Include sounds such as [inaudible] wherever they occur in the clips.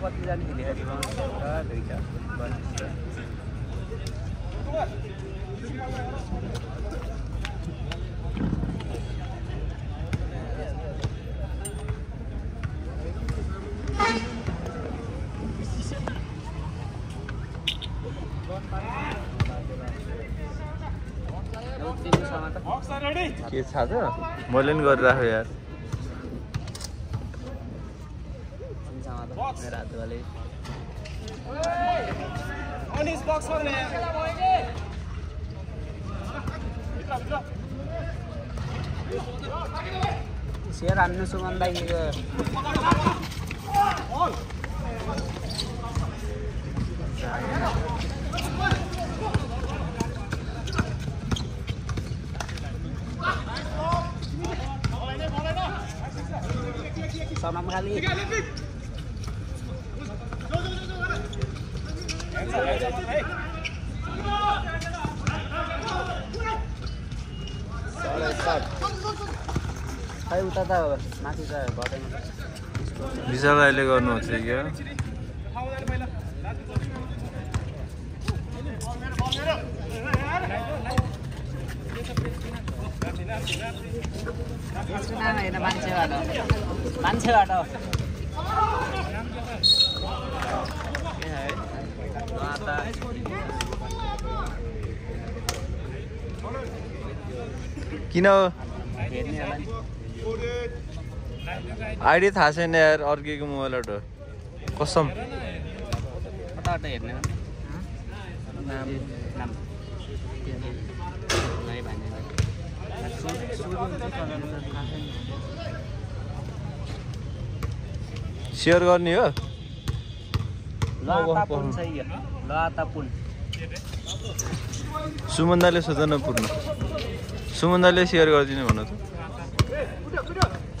कतिजना खेलिरहेको दुईवटा के थाहा छ? मैले पनि गरिराखेँ यार। रातोले सेयर हान्नु सुगन्धा उता त माथि त घटेन अहिले गर्नुहुन्छ क्या मान्छेबाट मान्छेबाट किन आइडी थाहा छैन यार अर्केको मोबाइलबाट। कसम। हेर्ने सेयर गर्ने हो? सुमन्दाले सोध न पुर्नु। सुमन्दाले सेयर गरिदिनु भन त।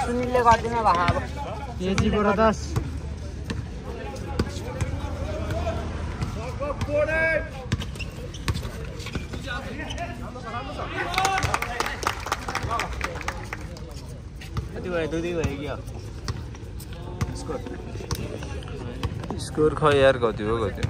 सुनिलले गरिदिनु भए अब केजीबाट दस कति भयो दुई दुई भयो क्या स्कोर खै यार कति हो कति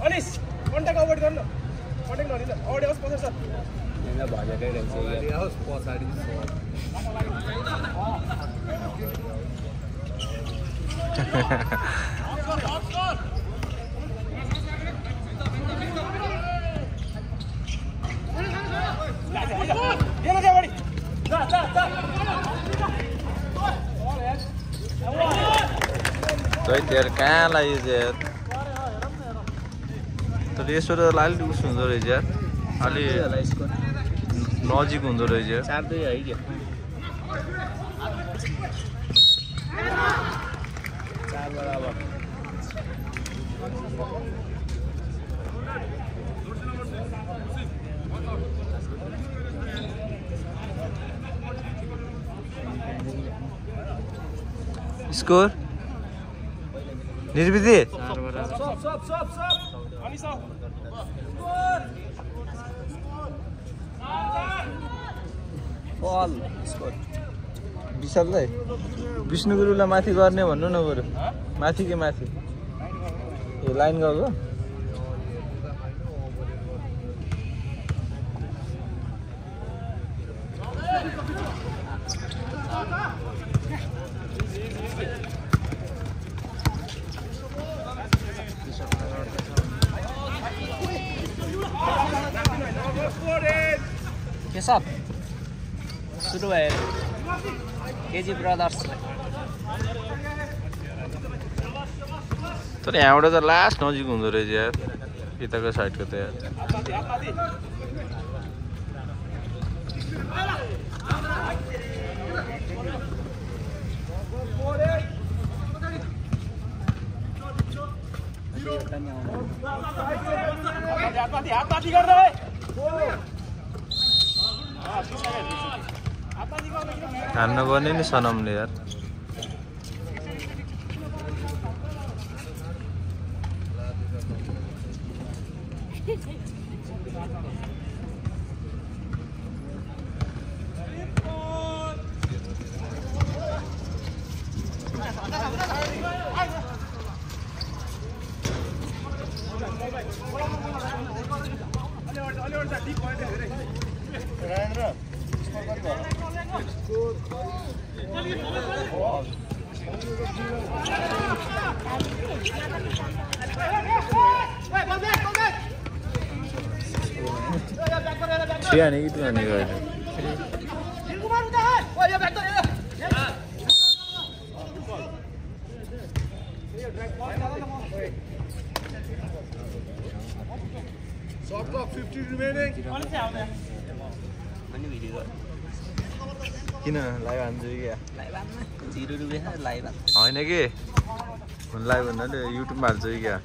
अनिस कन्ट्याक्ट अभोइड गर्नु। कन्ट्याक्ट नलिनु अगाडि होस् पछाडि सर। भजकै रहेछ हेर्नु त्यहाँ अगाडि जा जा जा खै यार कहाँ चाहिँ यार तर यसो त अलिक उस हुँदो रहेछ यार। अलि नजिक हुँदो रहेछ स्कोर निर्विदित विशाललाई विष्णु गुरुलाई माथि गर्ने भन्नु न बरु माथि कि माथि ए लाइन गएको केजी ब्रदर्स तर यहाँबाट त लास्ट नजिक हुँदो रहेछ यार यताको साइडको त यार हातमाथि हातमाथि गर्दा है हान्नु पर्ने नि सनमले यार थ्री हाने कि टू हाने गयो Shot clock 50 remaining. पनि भिडियो किन लाइभ हान्छु कि क्या होइन कि लाइभ भन्नाले युट्युबमा हाल्छु कि क्या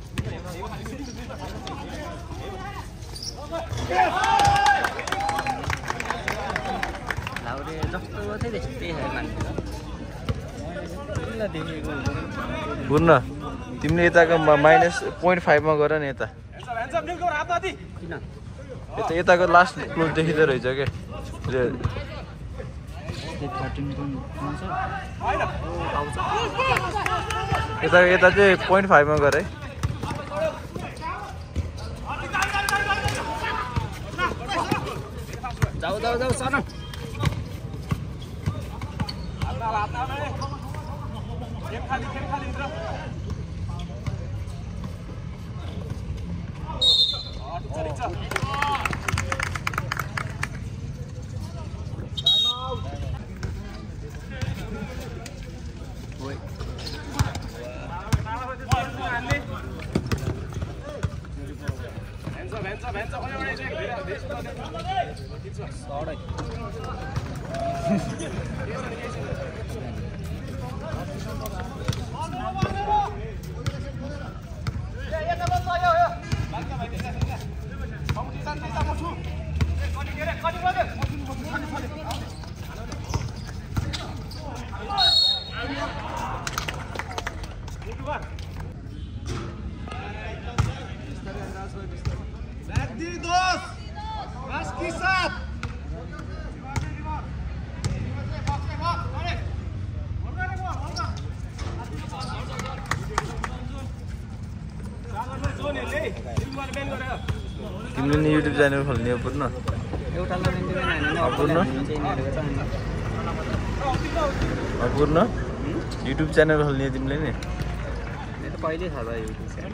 बुझ्न? तिमीले यताको माइनस पोइन्ट फाइभमा गर नि यता। यता यताको लास्ट क्लोज देखिँदो रहेछ क्या। यता यता चाहिँ पोइन्ट फाइभमा गर है। जाऊ जाऊ जाऊ खाली, खेप खाली, भित्र। अँ, ठिक छ, ठिक छ। हान्ने। Hands up, hands up, hands up. अगाडि, अगाडि, धेरै- धेरै सुत्नु ठिक छ। सडक Berdi dos! Raski sap! तिमीले नि युट्युब च्यानल खोल्ने हो होइन अपूर्ण? अपूर्ण? युट्युब च्यानल खोल्ने तिमीले नि? पहिल्यै छ युट्युब च्यानल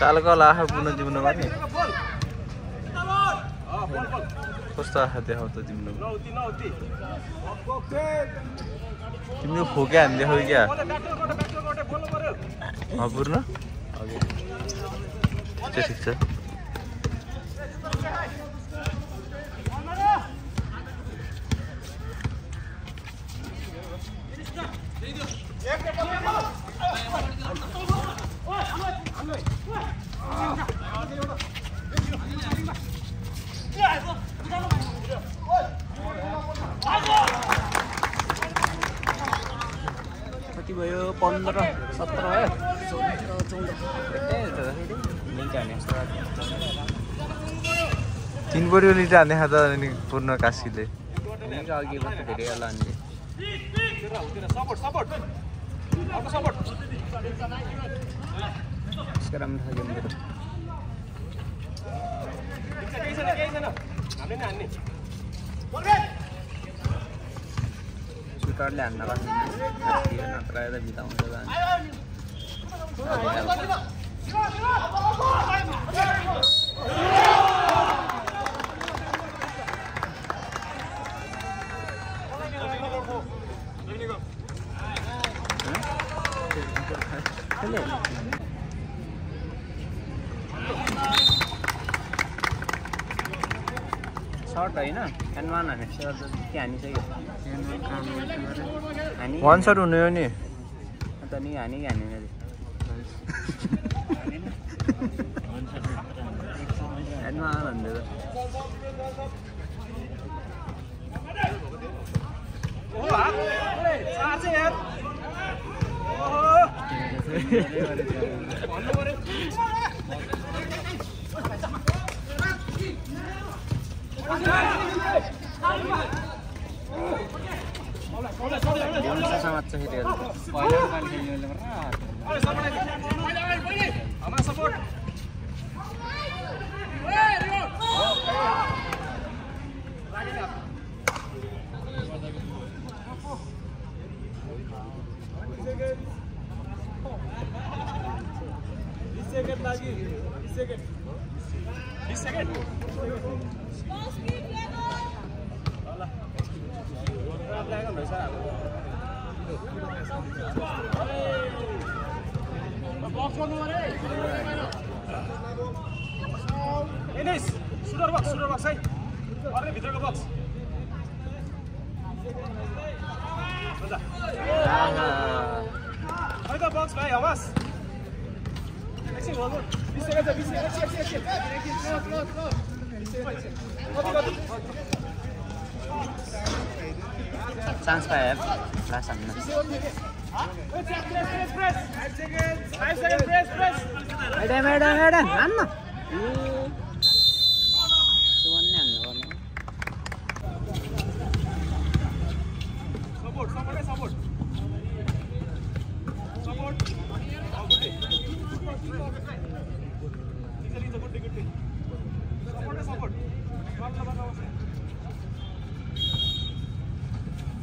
कालकाल आहा बुन जिम्नुमा नि कस्तो आहा देखाउ त जिम्नु तिम्रो खोक्या हामी देखाउ क्या अपूर्ण ठिक छ जाने हा नि पूर्ण काशीले सुटरले हान्न नत्र बिताउने सर्ट होइन? एन्ड हानी? हुने हो नि। अन्त नि हानि [laughs] [laughs] पहिला [laughs] 哎。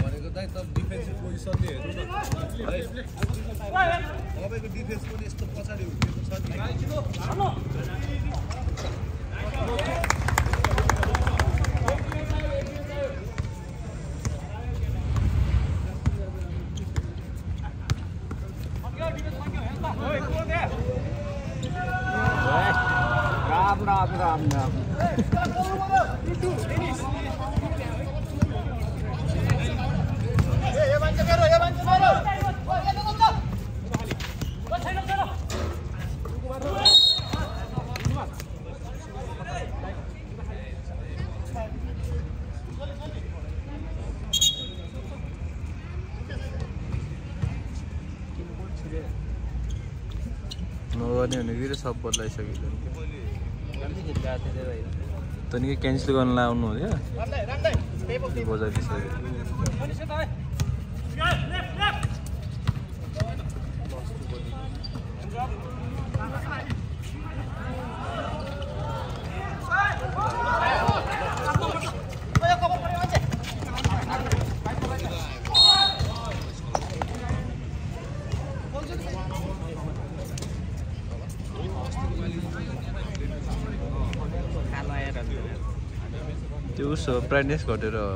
भनेको दाइ त डिफेन्सिभ पोजिसनले हेर्नु न है तपाईँको डिफेन्स पनि यस्तो पछाडि हुर्किएको छ। सब बदलाइसकेको तैँले क्यान्सल गर्न लाउनु हो क्या बजाइदिइसक्यो खाना आएर त्यो उसो ब्राइटनेस घटेर हो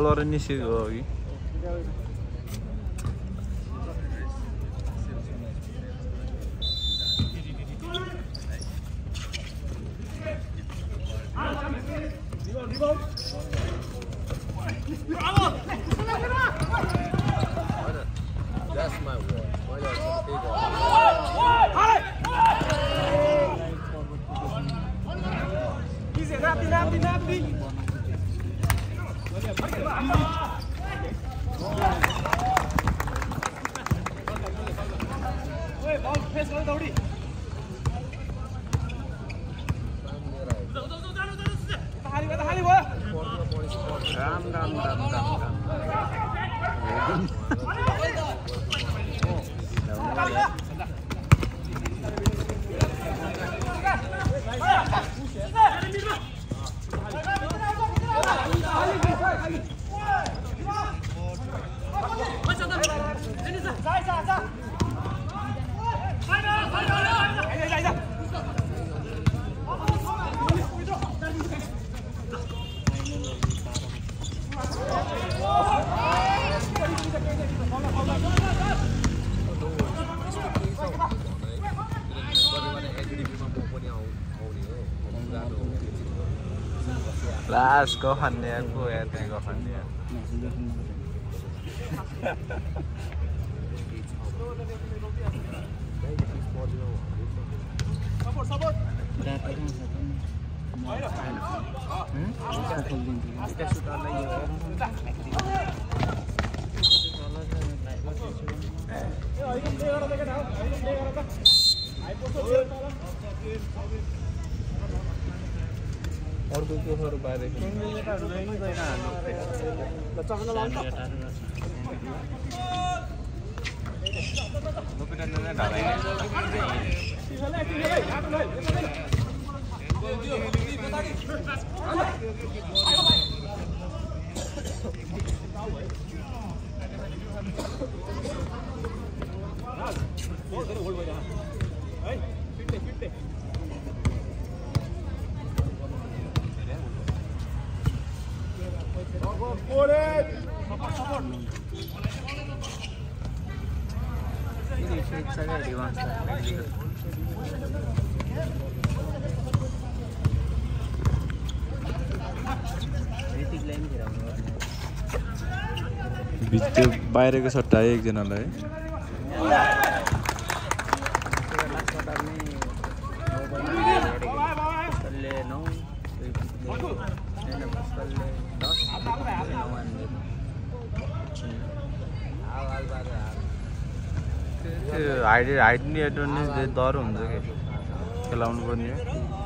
पूर्ण होइन फलोवर लास्ट गफान्ने को या त्यहाँ गफान्ने अर्को कोहरू बारेको ऋतिकलाई पनि खेलाउनु भित्र बाहिरको सट्टा है एकजनालाई। हाइड हाइट नि एडभान्टेज डर हुन्छ कि? खेलाउनु पर्ने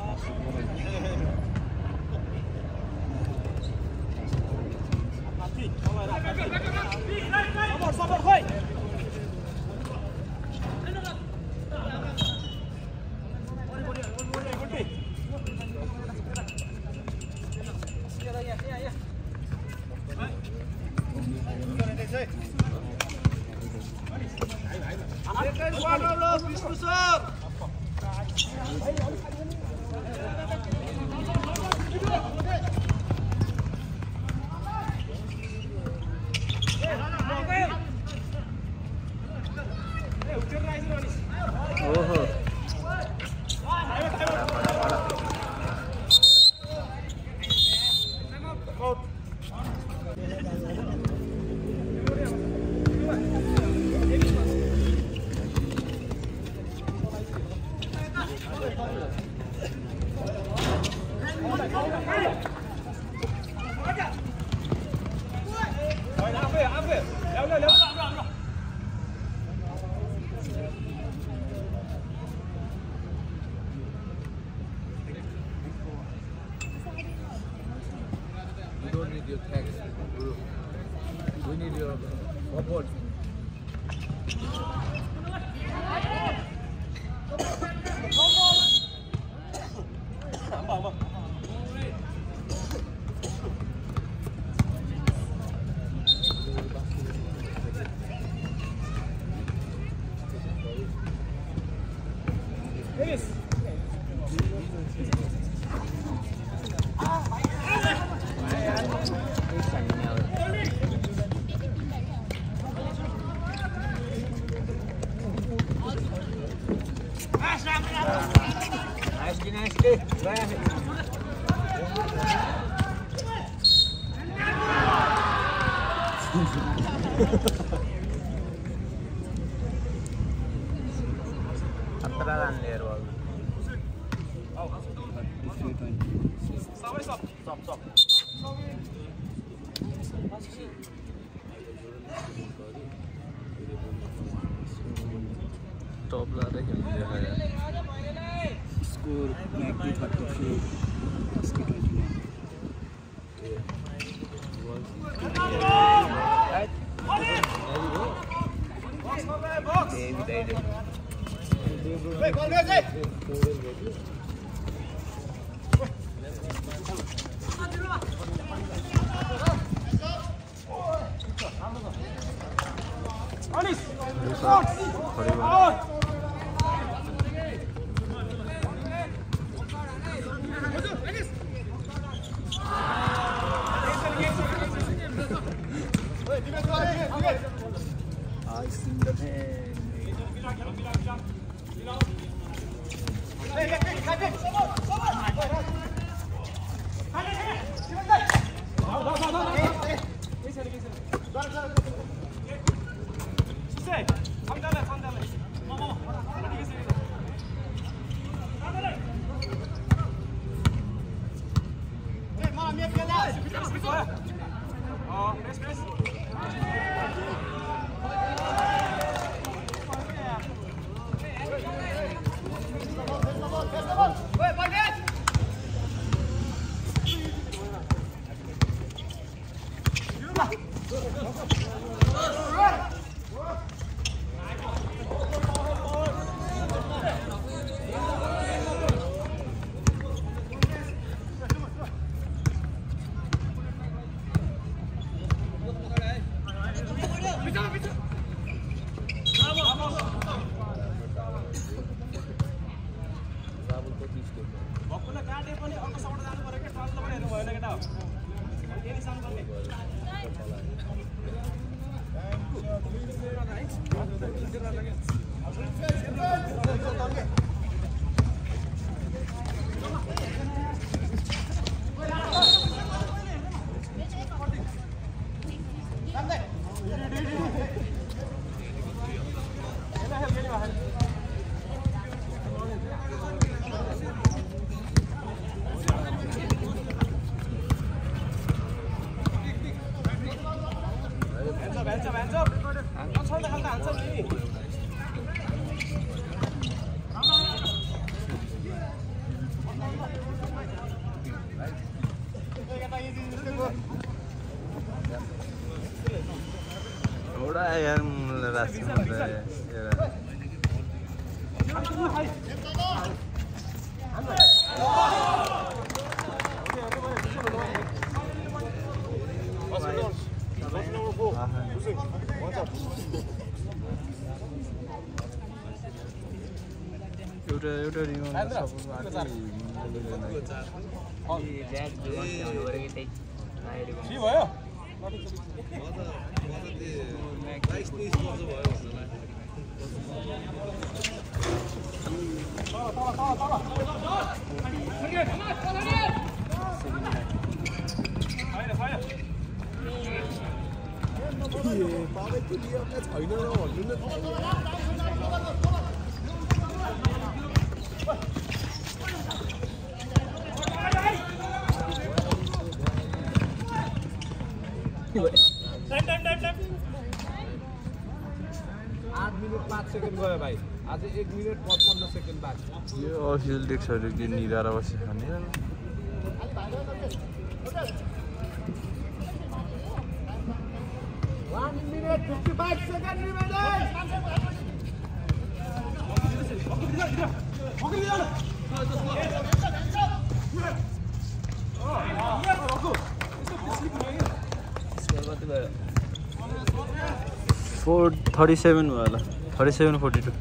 टप लाँदै खेल्नु देखायो Score 90 34. 对 Şöyle gelin idare başı. Hani ya. One minute, 55 second remaining. Four thirty seven भयो होला थर्टी सेभेन फोर्टी टू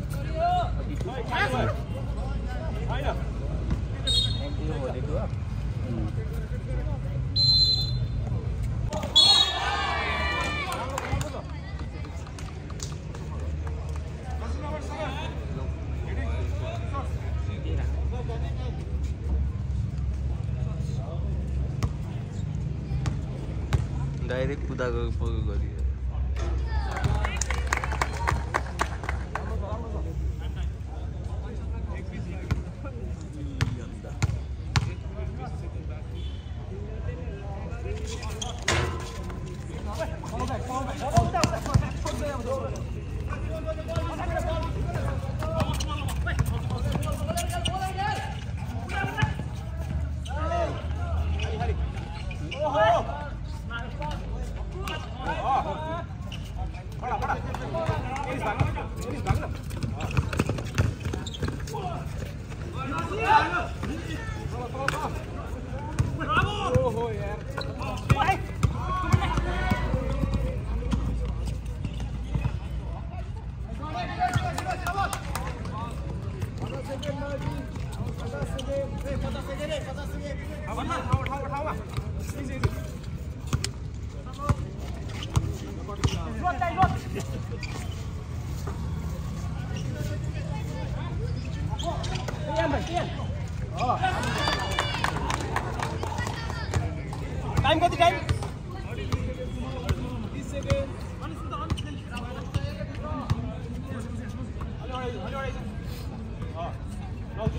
खुदा को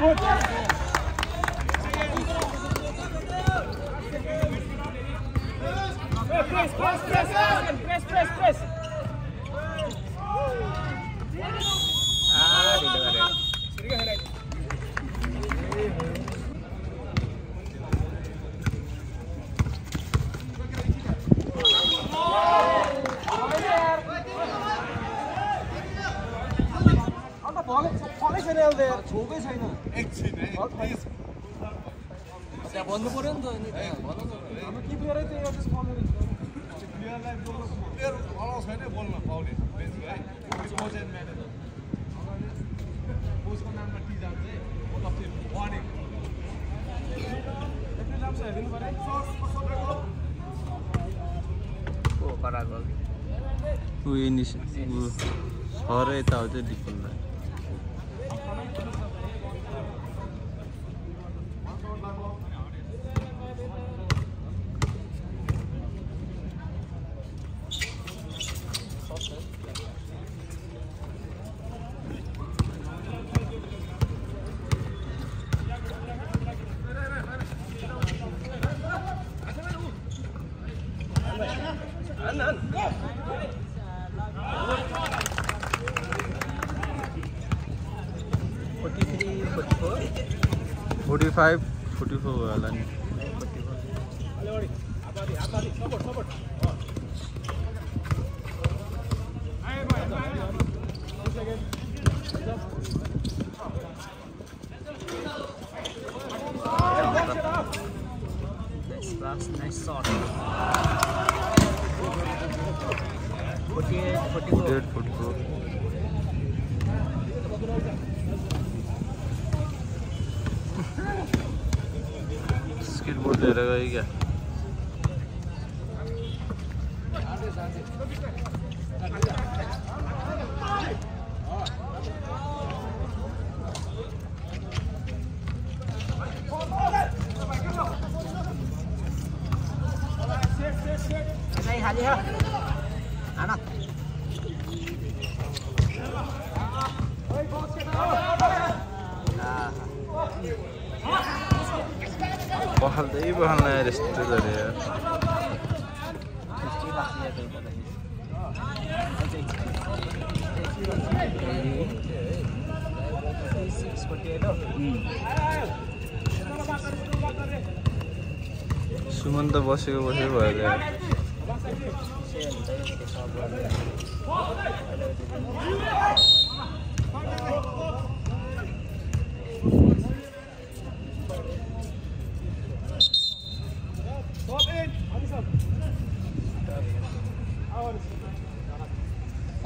Puta. horror e tal de. Forty five forty four वाला Nice, nice shot. 48, 44. 48, 44. रहेगा ये क्या? बसेको बसेको buwan.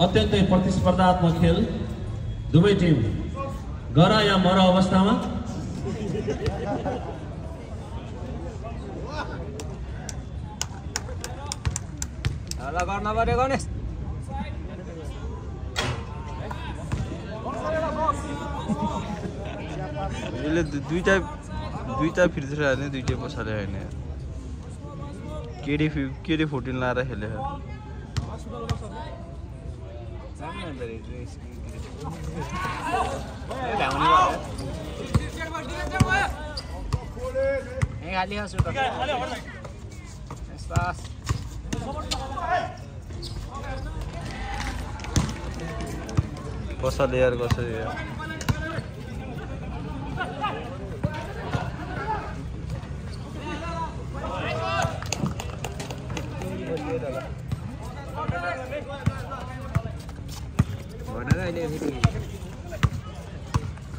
अत्यन्तै प्रतिस्पर्धात्मक खेल दुवै टिम गर या मर अवस्थामा तो ता फिर से आने दूजे पसाले है ने। केडी फिव केडी फोर्टीन ला रहे हैं हाँ पसाले यार पसाले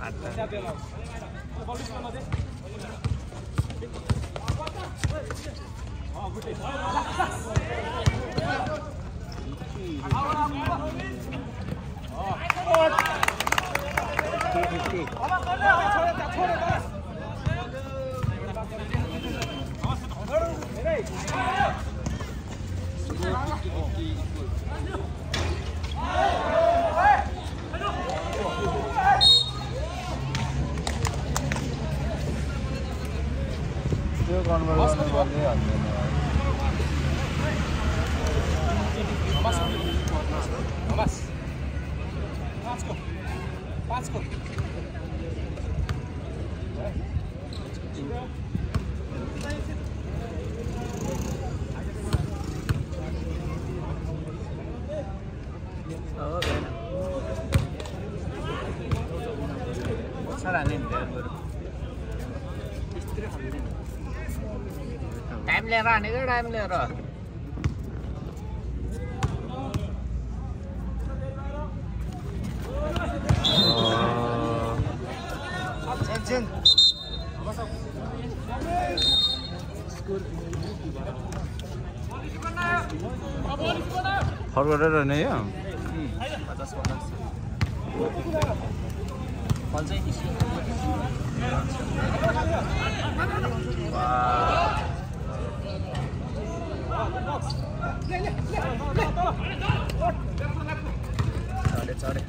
आता फर्केर रहने यो पचास Sorry, sorry.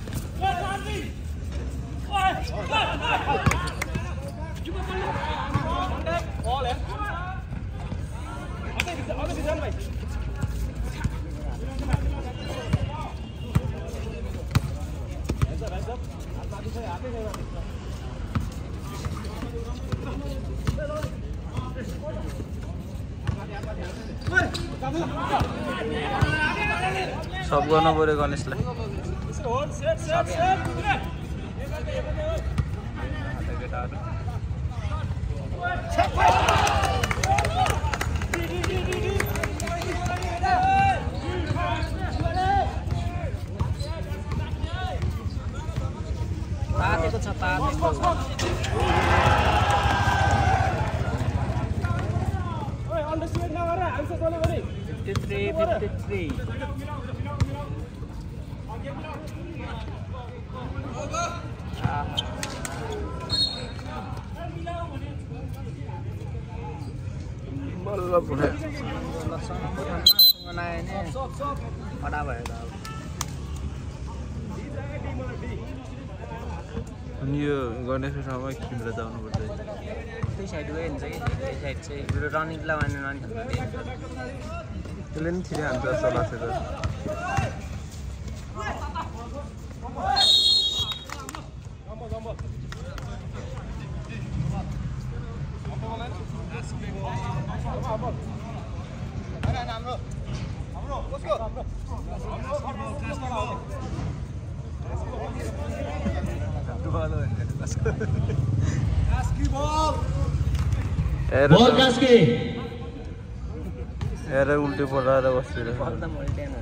Thank you. सब गर्नु पऱ्यो गणेशलाई छ 353. बल्ल नि त अनि यो गणेशको ठाउँमा जानु जानुपर्छ त्यही साइड गयो नि चाहिँ त्यही साइड चाहिँ रनिङ लगाएन रनिङ त्यसले नि जस्तो लाग्छ त हेर बल कास्के हेर उल्टी पलाएर बसिरहेको बल त मोल्टेन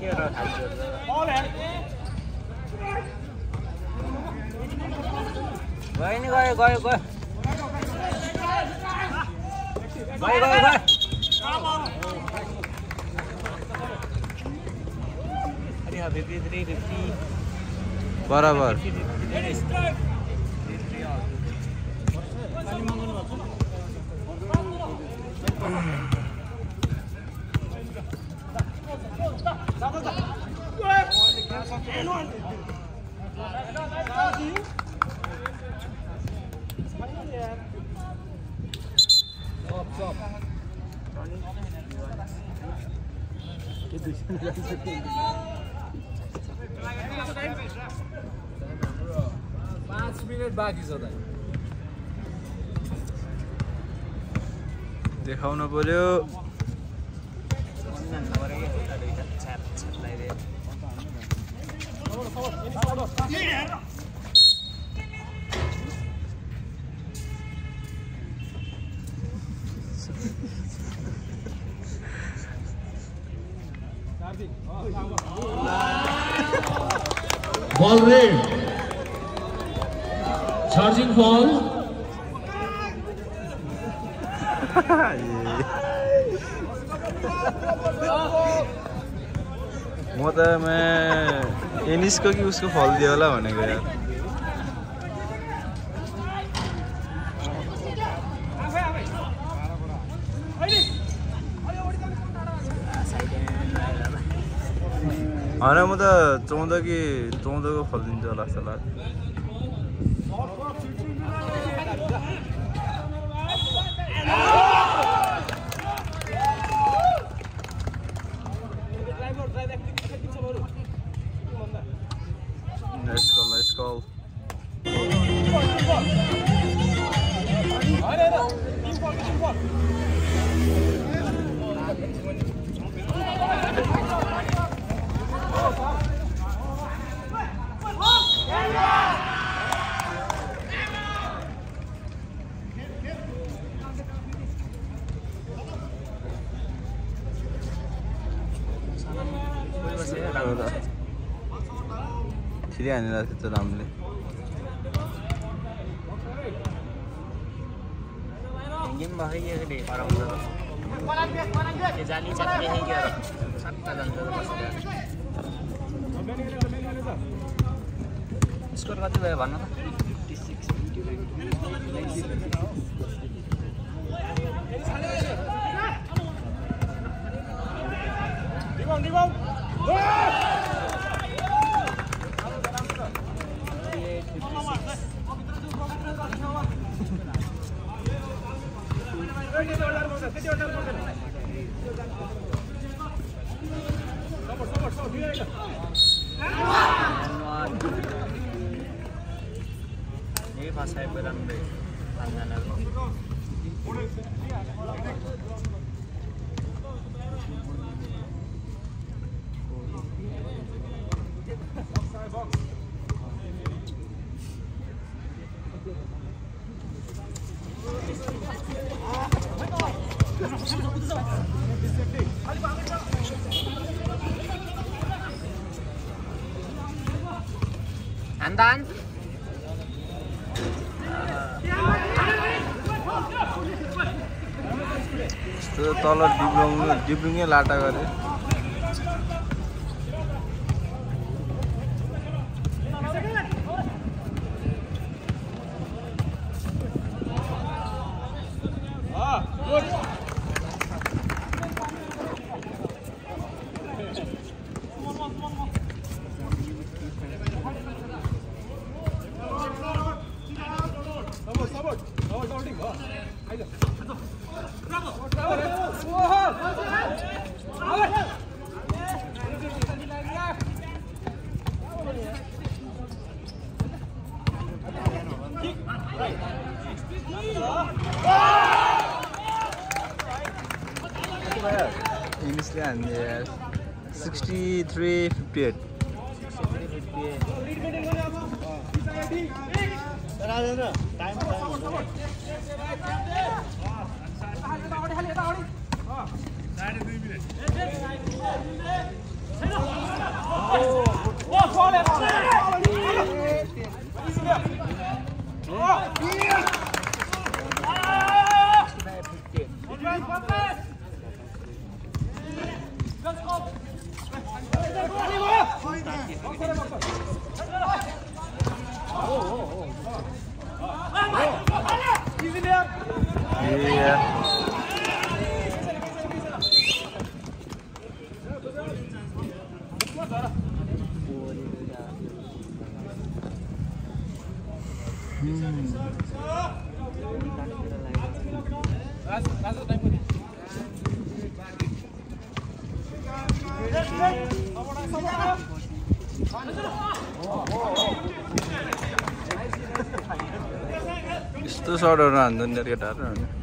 के र खाल्छु बल हेड गयो नि गयो गयो गयो गयो गयो गयो अरे फिफ्टी थ्री फिफ्टी बराबर देखाउनु पर्यो। एनिसको कि उसको फल दियो होला भनेको यार होइन म त चौध कि चौधको फल दिन्छ होला जस्तो लाग्छ sağ ol. Aynen aynen. İmport, import. देखेको सट्टा जान्छ बसेर स्कोर कति भयो भन्नु त यस्तो तल डिब्लुङ डिब्लुङै लाटा गरे। 358 सर्टहरू हान्दैन नि केटाहरू हान्ने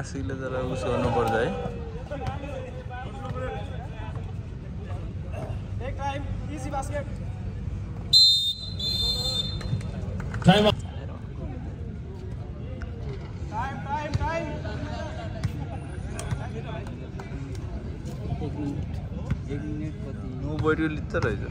काशीले तर उस गर्नुपर्छ है Time out. नो बैठक लिन्छ रहेछ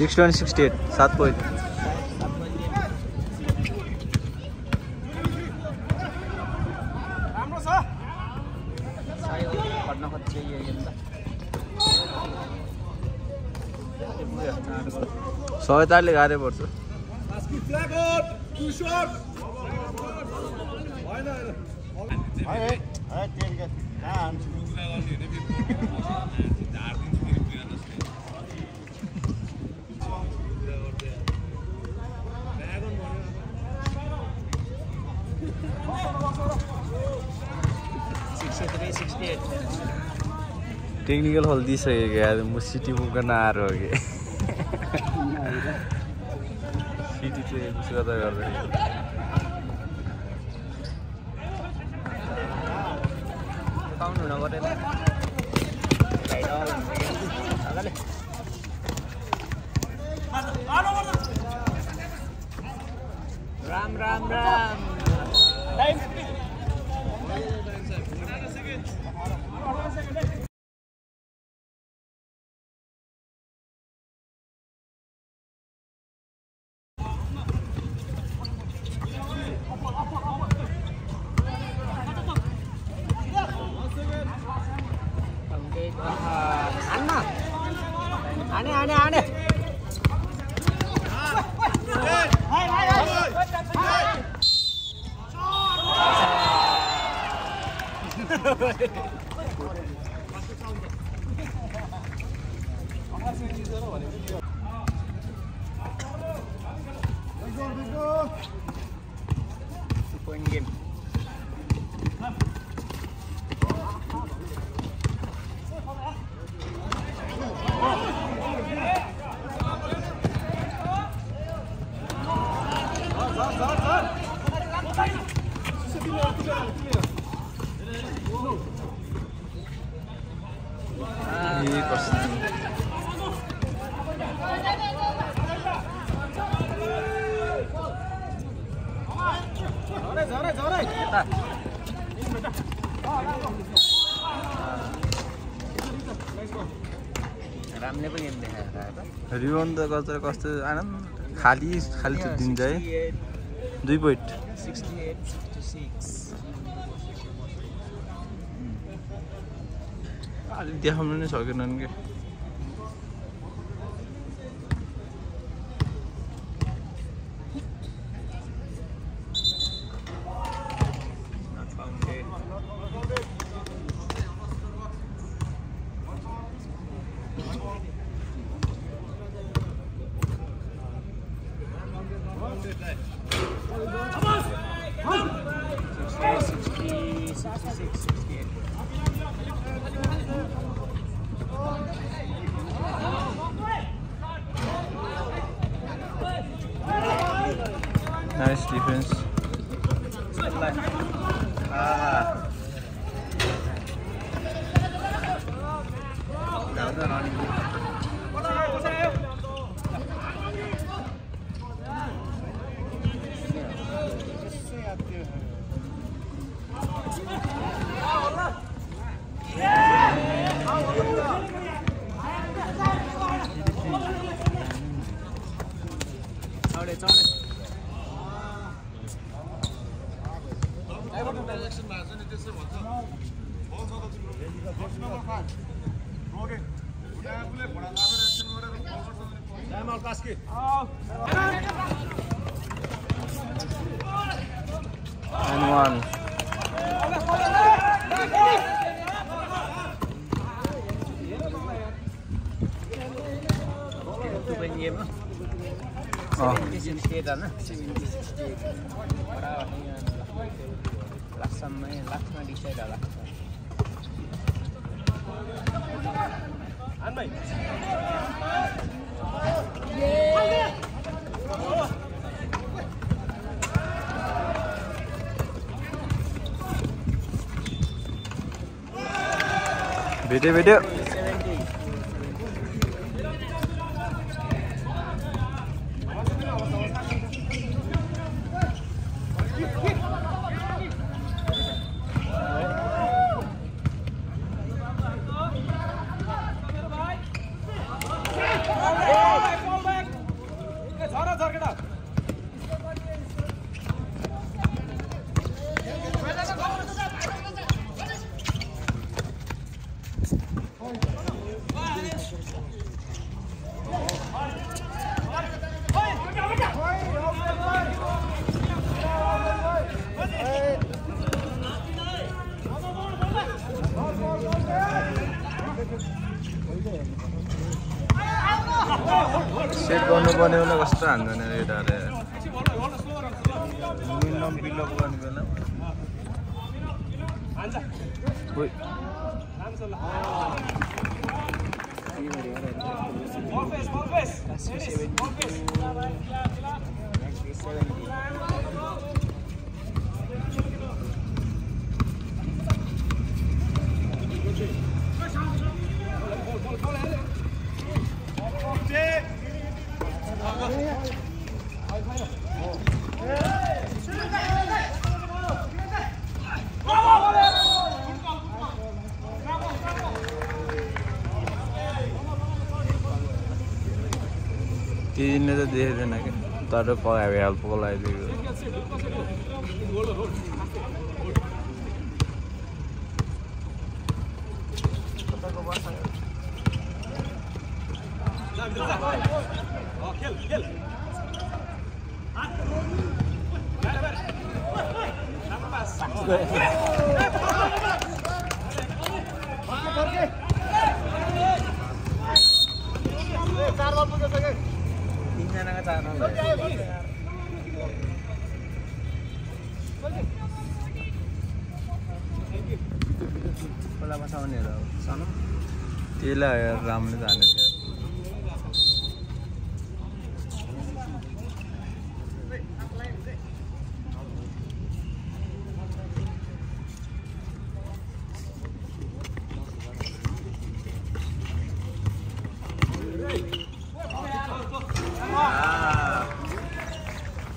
सिक्सटी वान सिक्सटी एट सात पोइन्ट छ सयताले गाह्रै पर्छ! होइन टेक्निकल हल दिइसकेको क्या म सिटी पुग्न आएर हो कि सिटी चाहिँ उस गर्दा गर्दा पाउनु हुन परेन Ram Ram Ram time point game ए कस्तो रामले पनि गेम देखाएको रिबाउन्ड त गर्छ कस्तो आनन्द? खाली खाली दिन्छ है दुई पोइन्ट। अलिक देखाउनु नै सकेनन् कि? सेभेन्टी सिक्सटी एट होइन सेभेन्टी सिक्सटी एट लास्टसम्मै लास्टमा डिसाइड होला भेट्यो 这保安员不来这个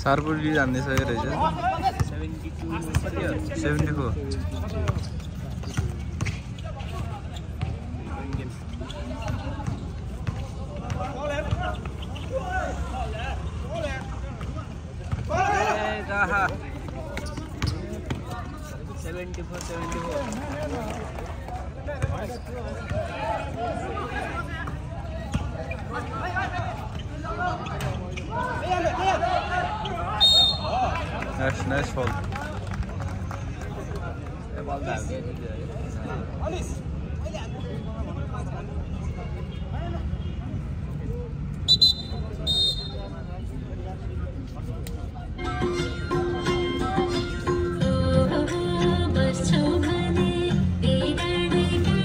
चार पुली जान्दैछ क्या रहेछ seventy four seventy four seventy four त हाल्दै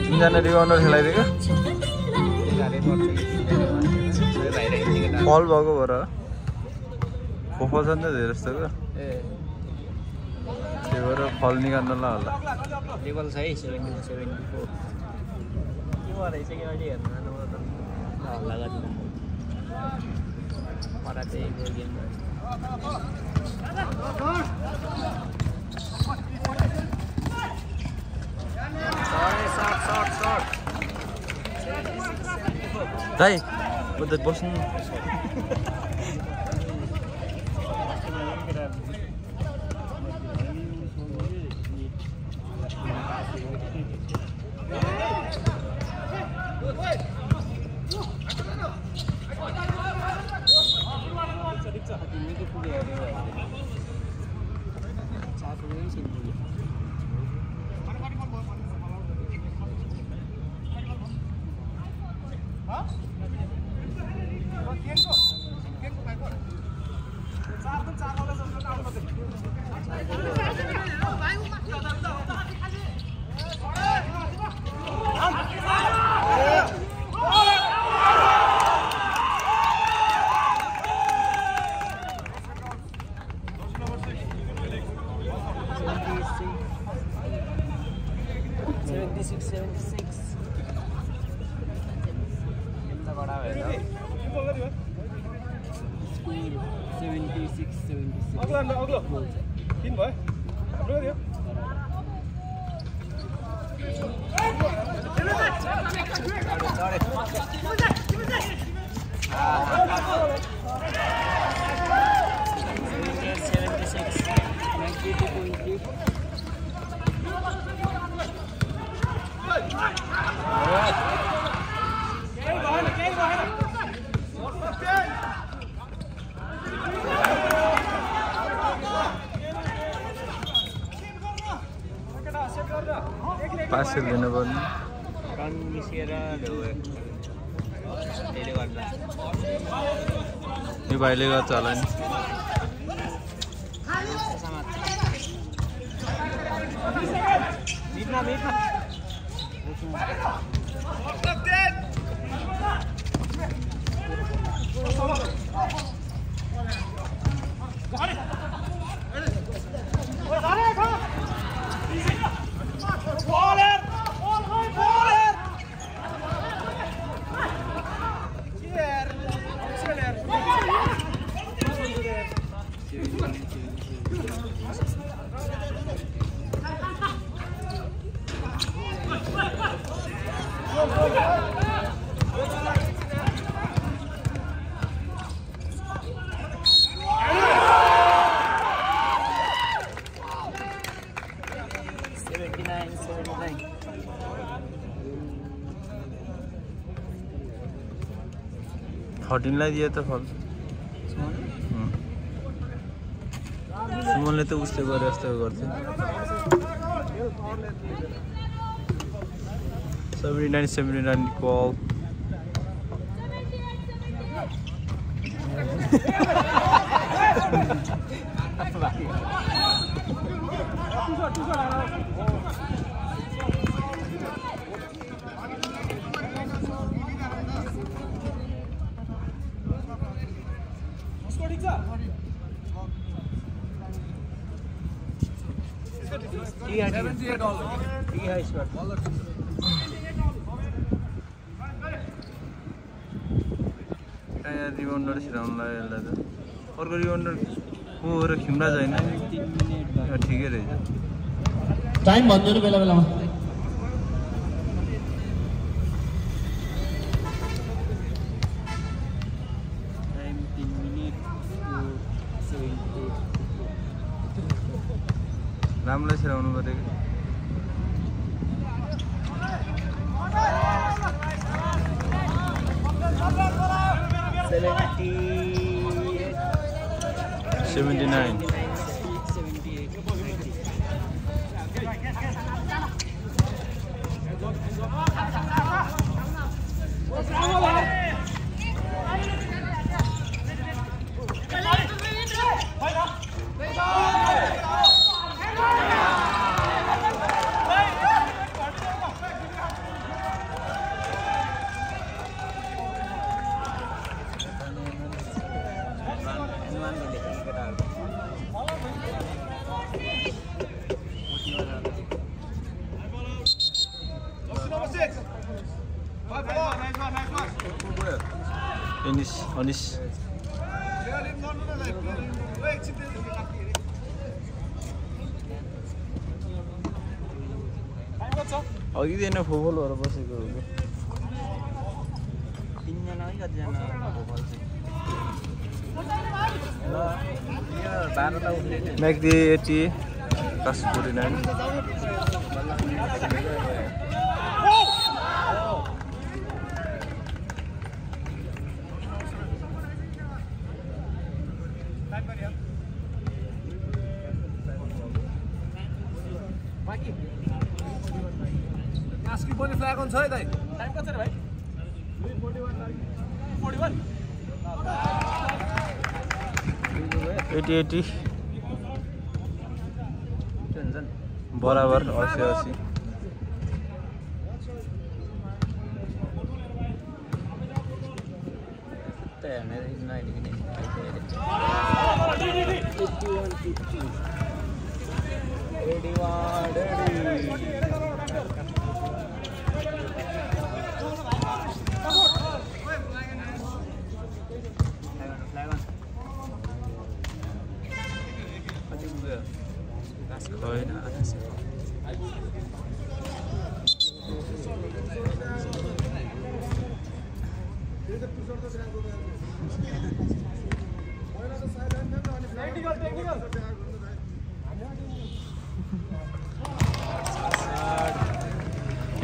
तिनजना रिबाउन्डर खेलाइदिएको फल भएको भएर फोफल छ नि त धेरै जस्तो क्या भएर फल निकाल्नलाई होला टेबल छ है सेभेन्टी सेभेन्टी फोर के भइरहेछ कि अहिले हेर्नु जानु हल्ला गर्नु पर चाहिँ गेम सर्ट सर्ट दाइ बुद्ध पास दिनु पर्ने रन निस्किएर ढोग्यो त्यसले गर्दा। यो भाइले गर्छ होला नि मिटमा मिटमा सेभेन्टी नाइन सेभेन्टी नाइन थर्टिनलाई दियो त फल. सुमनले त उसले गरे जस्तो गर्थ्यो seventy nine seventy nine call വന്നൊരു വില വില. अनिस अघि अघिदेखि फुटबलहरू बसेको Myagdi eighty plus forty nine eighty बराबर असी असी।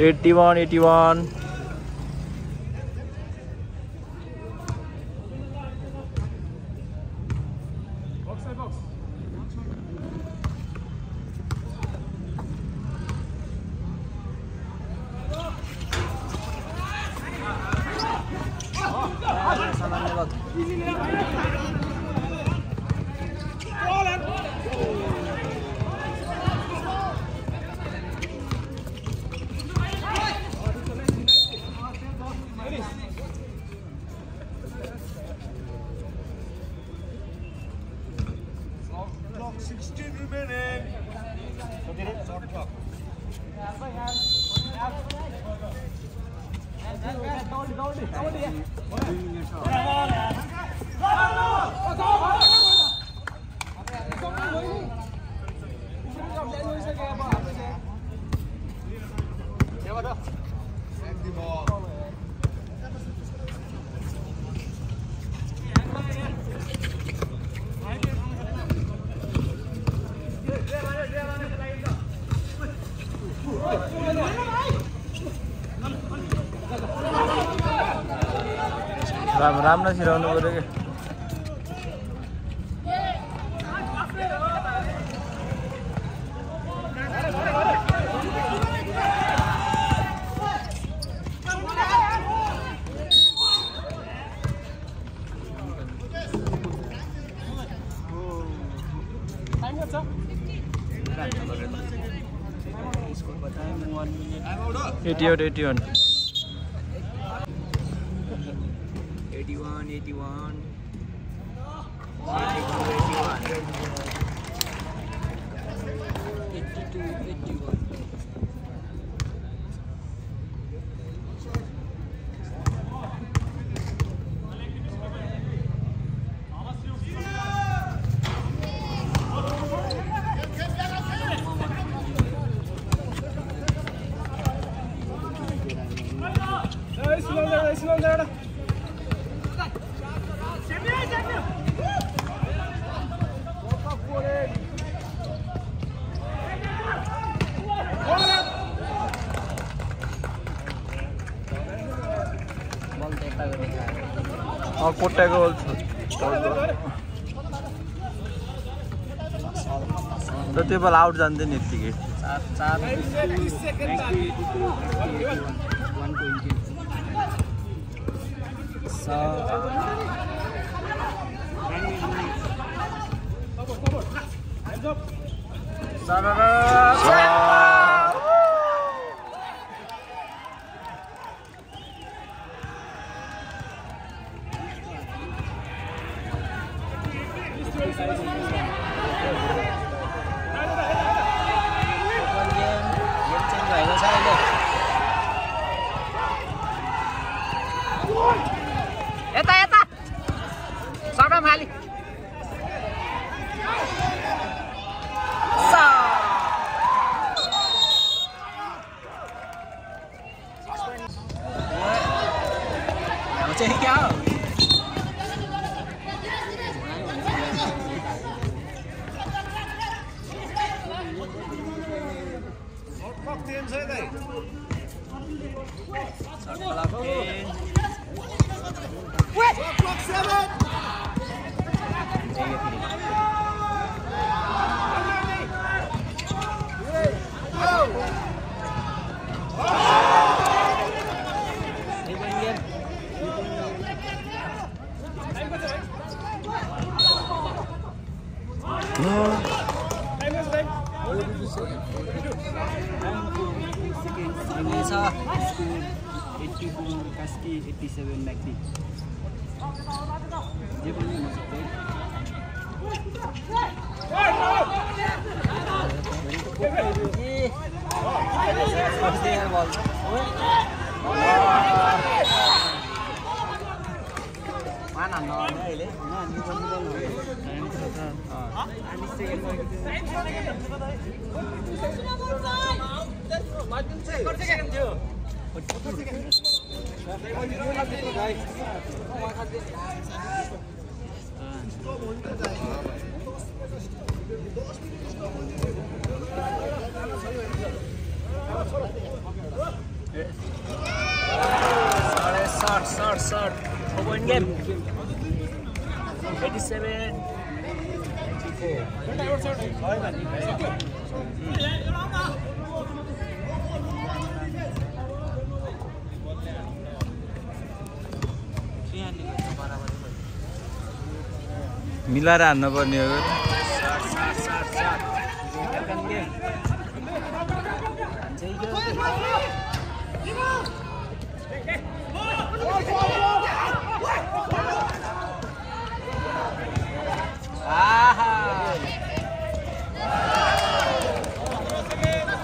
81 81 अब राम्रो छिराउनु पऱ्यो कि? एटी एट एटी वान छ र त्यो बल आउट जान्थ्यो नि यत्तिकै चार चार वान ट्वेन्टी गेम चेन्ज भएको छ अहिले यता यता सडम खाली चाहिँ क्या हो Kapten छ दाइ छ eighty two Kaski eighty seven Myagdi जे पनि हुनसक्छ है ए, कति बल मान हान्न सेभेन मिलाएर हान्नु पर्ने हो।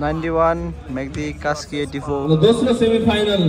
Ninety one Myagdi Kaski eighty four र दोस्रो सेमी फाइनल